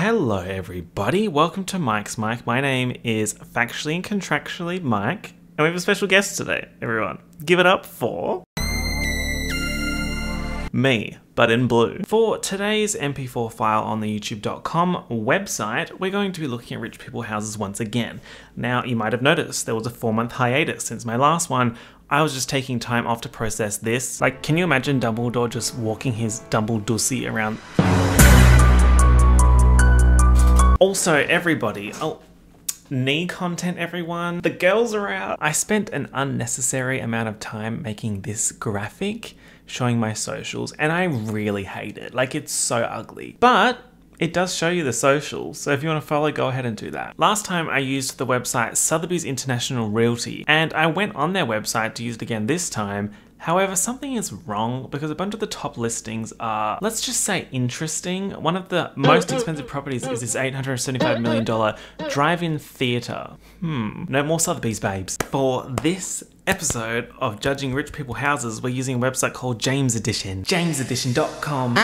Hello, everybody. Welcome to Mike's Mic. My name is Factually and Contractually Mike, and we have a special guest today, everyone. Give it up for. Me, but in blue. For today's MP4 file on the YouTube.com website, we're going to be looking at rich people houses once again. Now, you might have noticed there was a four month hiatus since my last one. I was just taking time off to process this. Like, can you imagine Dumbledore just walking his Dumbledussie around? Also, everybody, oh, knee content, everyone. The girls are out. I spent an unnecessary amount of time making this graphic showing my socials, and I really hate it. Like, it's so ugly. But it does show you the socials, so if you want to follow, go ahead and do that. Last time I used the website Sotheby's International Realty, and I went on their website to use it again this time, However, something is wrong because a bunch of the top listings are, let's just say, interesting. One of the most expensive properties is this $875 million drive-in theatre. Hmm, no more Sotheby's babes. For this episode of Judging Rich People Houses, we're using a website called James Edition. JamesEdition.com.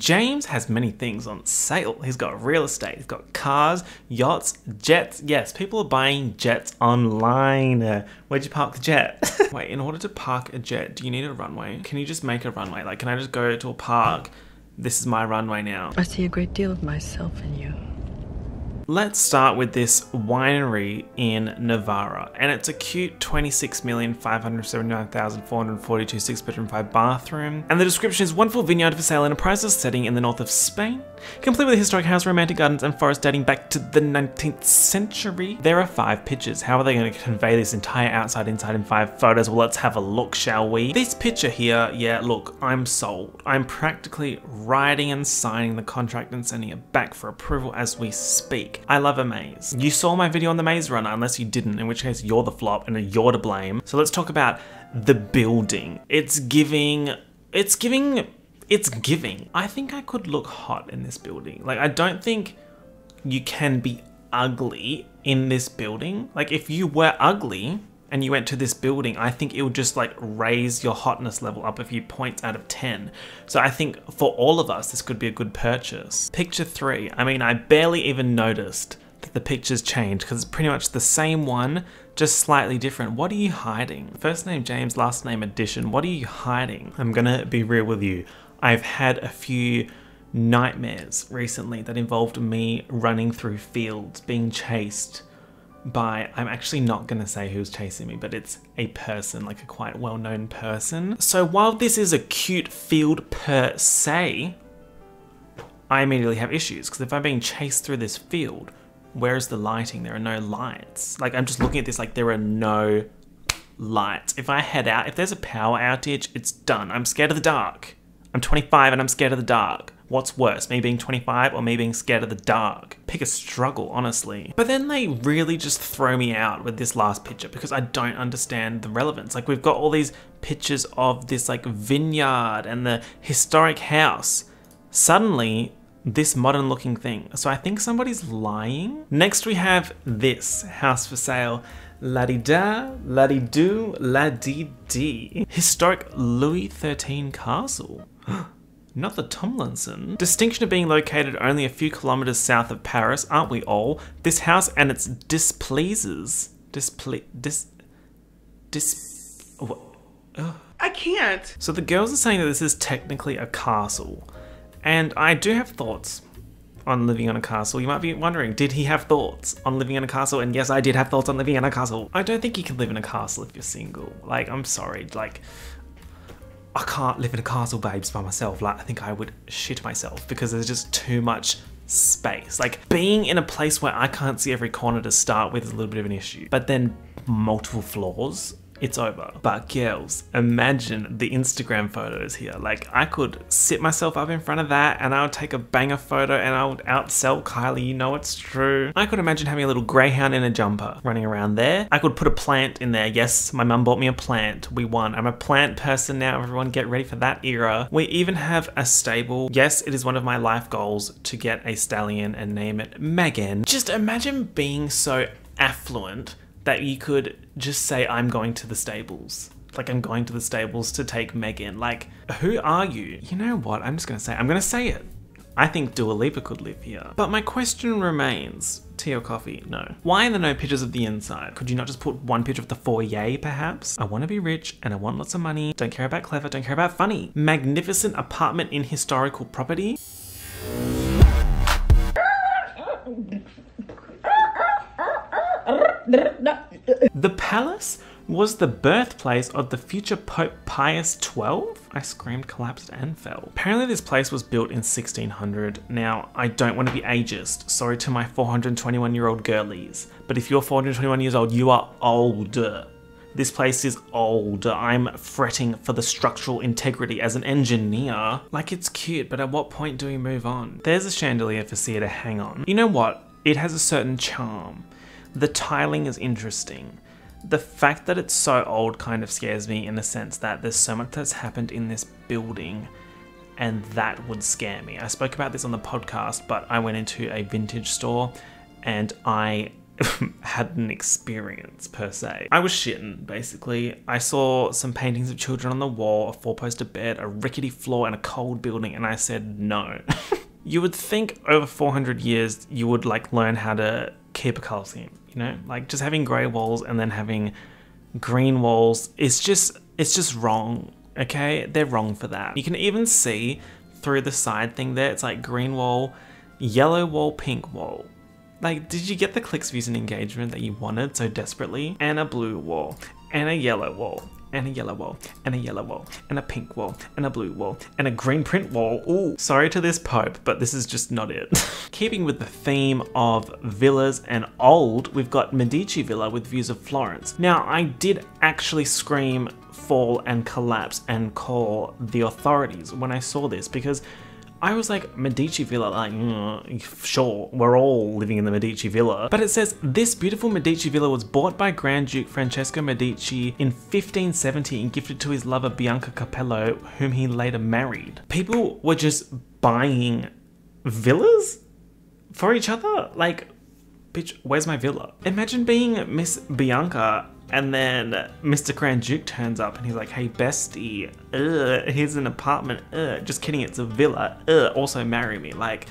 James has many things on sale. He's got real estate, he's got cars, yachts, jets. Yes, people are buying jets online. Uh, where'd you park the jet? Wait, in order to park a jet, do you need a runway? Can you just make a runway? Like, can I just go to a park? This is my runway now. I see a great deal of myself in you. Let's start with this winery in Navarra, and it's a cute 26,579,442 six bedroom, five bathroom. And the description is wonderful vineyard for sale in a priceless setting in the north of Spain, complete with a historic house, romantic gardens, and forest dating back to the 19th century. There are five pictures. How are they going to convey this entire outside, inside in five photos? Well, let's have a look, shall we? This picture here, yeah, look, I'm sold. I'm practically writing and signing the contract and sending it back for approval as we speak. I love a maze. You saw my video on the Maze Runner, unless you didn't, in which case you're the flop and you're to blame. So let's talk about the building. It's giving, it's giving, it's giving. I think I could look hot in this building. Like, I don't think you can be ugly in this building. Like, if you were ugly, and you went to this building, I think it would just like raise your hotness level up a few points out of 10. So I think for all of us, this could be a good purchase. Picture three. I mean, I barely even noticed that the pictures changed because it's pretty much the same one, just slightly different. What are you hiding? First name James, last name Edition. What are you hiding? I'm gonna be real with you. I've had a few nightmares recently that involved me running through fields, being chased, by, I'm actually not going to say who's chasing me, but it's a person, like a quite well known person. So while this is a cute field per se, I immediately have issues because if I'm being chased through this field, where's the lighting? There are no lights. Like I'm just looking at this like there are no lights. If I head out, if there's a power outage, it's done. I'm scared of the dark. I'm 25 and I'm scared of the dark. What's worse, me being 25 or me being scared of the dark? Pick a struggle, honestly. But then they really just throw me out with this last picture because I don't understand the relevance. Like we've got all these pictures of this like vineyard and the historic house. Suddenly, this modern looking thing. So I think somebody's lying. Next we have this house for sale. La-di-da, la-di-do, la-di-dee. Historic Louis XIII castle. not the Tomlinson. Distinction of being located only a few kilometers south of Paris, aren't we all? This house and its displeases. Disple... dis... dis... What? I can't. So the girls are saying that this is technically a castle. And I do have thoughts on living on a castle. You might be wondering, did he have thoughts on living in a castle? And yes, I did have thoughts on living in a castle. I don't think you can live in a castle if you're single. Like, I'm sorry, like, I can't live in a castle, babes, by myself. Like, I think I would shit myself because there's just too much space. Like, being in a place where I can't see every corner to start with is a little bit of an issue. But then multiple floors it's over. But girls, imagine the Instagram photos here. Like I could sit myself up in front of that and I would take a banger photo and I would outsell Kylie, you know it's true. I could imagine having a little greyhound in a jumper running around there. I could put a plant in there. Yes, my mum bought me a plant. We won. I'm a plant person now. Everyone get ready for that era. We even have a stable. Yes, it is one of my life goals to get a stallion and name it Megan. Just imagine being so affluent that you could just say, I'm going to the stables. Like, I'm going to the stables to take Megan. Like, who are you? You know what? I'm just gonna say, I'm gonna say it. I think Dua Lipa could live here. But my question remains, tea or coffee? No. Why are there no pictures of the inside? Could you not just put one picture of the foyer, perhaps? I want to be rich and I want lots of money. Don't care about clever, don't care about funny. Magnificent apartment in historical property. The palace was the birthplace of the future Pope Pius XII? I screamed, collapsed, and fell. Apparently, this place was built in 1600. Now, I don't want to be ageist. Sorry to my 421 year old girlies. But if you're 421 years old, you are older. This place is old. I'm fretting for the structural integrity as an engineer. Like, it's cute, but at what point do we move on? There's a chandelier for Sia to hang on. You know what? It has a certain charm. The tiling is interesting. The fact that it's so old kind of scares me in the sense that there's so much that's happened in this building and that would scare me. I spoke about this on the podcast, but I went into a vintage store and I had an experience per se. I was shitting basically. I saw some paintings of children on the wall, a four poster bed, a rickety floor, and a cold building, and I said no. you would think over 400 years you would like learn how to keep a color scheme you know like just having gray walls and then having green walls is just it's just wrong okay? They're wrong for that. You can even see through the side thing there it's like green wall yellow wall pink wall. Like did you get the clicks views and engagement that you wanted so desperately? And a blue wall. And a yellow wall and a yellow wall, and a yellow wall, and a pink wall, and a blue wall, and a green print wall. Ooh, sorry to this Pope, but this is just not it. Keeping with the theme of villas and old, we've got Medici Villa with views of Florence. Now, I did actually scream, fall, and collapse and call the authorities when I saw this because I was like, Medici Villa, like, mm, sure, we're all living in the Medici Villa. But it says, this beautiful Medici Villa was bought by Grand Duke Francesco Medici in 1570 and gifted to his lover Bianca Cappello, whom he later married. People were just buying villas for each other? Like, bitch, where's my villa? Imagine being Miss Bianca and then Mr. Grand Duke turns up and he's like, hey, bestie, uh, here's an apartment. Uh, just kidding, it's a villa. Uh, also marry me. Like,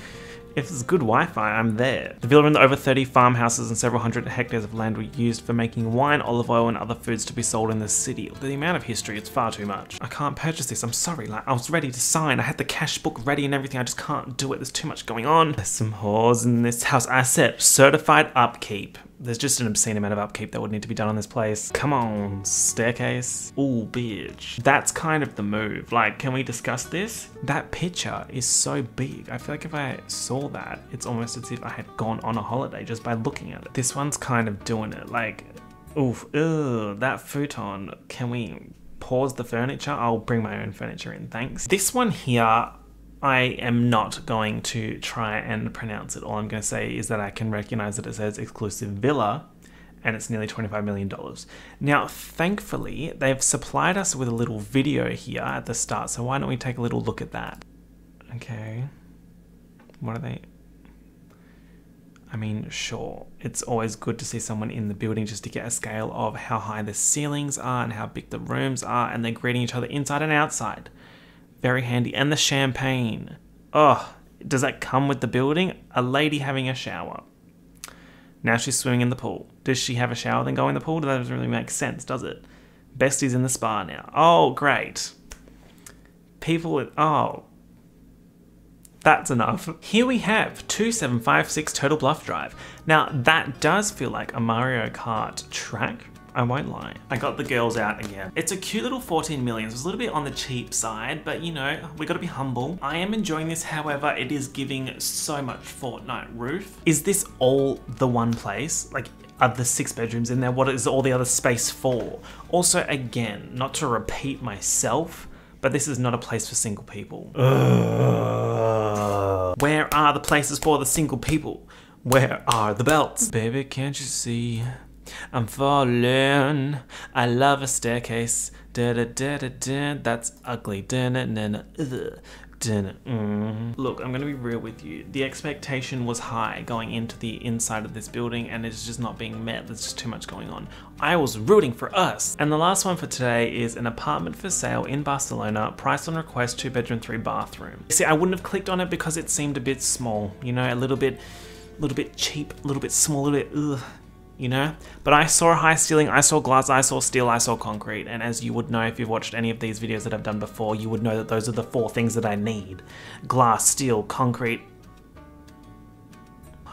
if there's good Wi-Fi, I'm there. The villa and the over 30 farmhouses and several hundred hectares of land were used for making wine, olive oil, and other foods to be sold in the city. The amount of history, it's far too much. I can't purchase this, I'm sorry. Like, I was ready to sign. I had the cash book ready and everything. I just can't do it. There's too much going on. There's some whores in this house. I said, certified upkeep. There's just an obscene amount of upkeep that would need to be done on this place. Come on, staircase. Ooh, bitch. That's kind of the move. Like, can we discuss this? That picture is so big. I feel like if I saw that, it's almost as if I had gone on a holiday just by looking at it. This one's kind of doing it. Like, oof, ugh, that futon. Can we pause the furniture? I'll bring my own furniture in, thanks. This one here, I am not going to try and pronounce it. All I'm going to say is that I can recognize that it says exclusive villa and it's nearly $25 million. Now, thankfully, they've supplied us with a little video here at the start, so why don't we take a little look at that? Okay. What are they? I mean, sure, it's always good to see someone in the building just to get a scale of how high the ceilings are and how big the rooms are, and they're greeting each other inside and outside. Very handy. And the champagne. Oh, does that come with the building? A lady having a shower. Now she's swimming in the pool. Does she have a shower then go in the pool? That doesn't really make sense, does it? Bestie's in the spa now. Oh, great. People with. Oh. That's enough. Here we have 2756 Turtle Bluff Drive. Now, that does feel like a Mario Kart track I won't lie. I got the girls out again. It's a cute little 14 millions. It's a little bit on the cheap side, but you know, we gotta be humble. I am enjoying this, however, it is giving so much Fortnite roof. Is this all the one place? Like, are the six bedrooms in there? What is all the other space for? Also, again, not to repeat myself, but this is not a place for single people. Ugh. Where are the places for the single people? Where are the belts? Baby, can't you see? I'm falling. I love a staircase. Da da da da da. That's ugly. Da da da. Ugh. Mm. Look, I'm going to be real with you. The expectation was high going into the inside of this building and it's just not being met. There's just too much going on. I was rooting for us. And the last one for today is an apartment for sale in Barcelona, price on request, two bedroom, three bathroom. See, I wouldn't have clicked on it because it seemed a bit small, you know, a little bit, a little bit cheap, a little bit small, a little bit, ugh you know? But I saw high ceiling, I saw glass, I saw steel, I saw concrete, and as you would know if you've watched any of these videos that I've done before, you would know that those are the four things that I need. Glass, steel, concrete,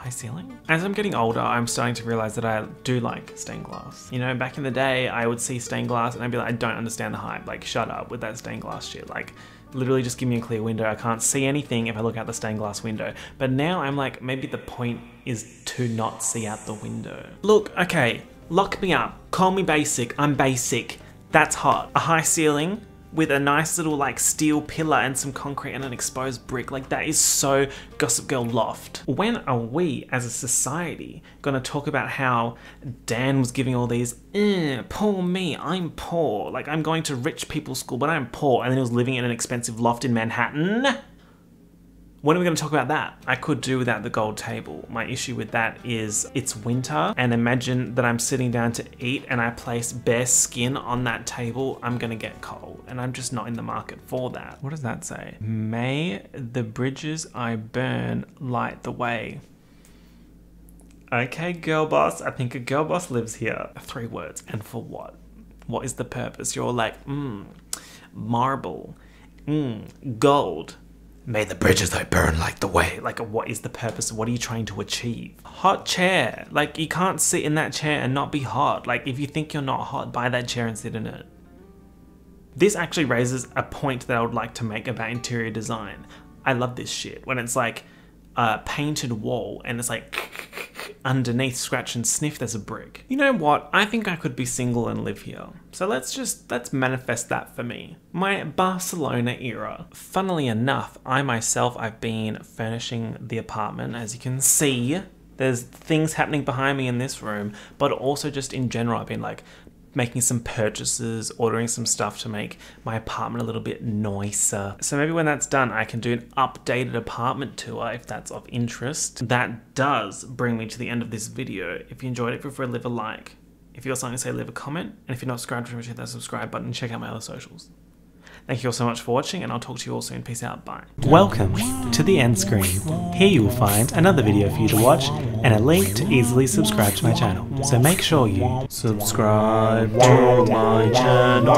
high ceiling? As I'm getting older, I'm starting to realize that I do like stained glass. You know, back in the day, I would see stained glass and I'd be like, I don't understand the hype. Like, shut up with that stained glass shit. Like, literally just give me a clear window. I can't see anything if I look out the stained glass window. But now I'm like, maybe the point is to not see out the window. Look, okay, lock me up. Call me basic. I'm basic. That's hot. A high ceiling, with a nice little like steel pillar and some concrete and an exposed brick. Like that is so Gossip Girl loft. When are we as a society gonna talk about how Dan was giving all these, eh, poor me, I'm poor. Like I'm going to rich people's school, but I'm poor. And then he was living in an expensive loft in Manhattan. When are we going to talk about that? I could do without the gold table. My issue with that is it's winter and imagine that I'm sitting down to eat and I place bare skin on that table, I'm going to get cold and I'm just not in the market for that. What does that say? May the bridges I burn light the way. Okay, girl boss, I think a girl boss lives here. Three words, and for what? What is the purpose? You're like, mmm, marble, mmm, gold, May the bridges I burn light the way. Like, what is the purpose? What are you trying to achieve? Hot chair. Like, you can't sit in that chair and not be hot. Like, if you think you're not hot, buy that chair and sit in it. This actually raises a point that I would like to make about interior design. I love this shit. When it's like a painted wall and it's like underneath scratch and sniff there's a brick. You know what? I think I could be single and live here. So let's just, let's manifest that for me. My Barcelona era. Funnily enough, I myself, I've been furnishing the apartment. As you can see, there's things happening behind me in this room, but also just in general, I've been like making some purchases, ordering some stuff to make my apartment a little bit nicer. So maybe when that's done, I can do an updated apartment tour if that's of interest. That does bring me to the end of this video. If you enjoyed it, feel free to leave a like. If you got something to say, leave a comment. And if you're not subscribed, remember to hit that subscribe button and check out my other socials. Thank you all so much for watching, and I'll talk to you all soon. Peace out. Bye. Welcome to the end screen. Here you will find another video for you to watch and a link to easily subscribe to my channel. So make sure you subscribe to my channel.